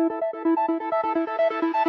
Música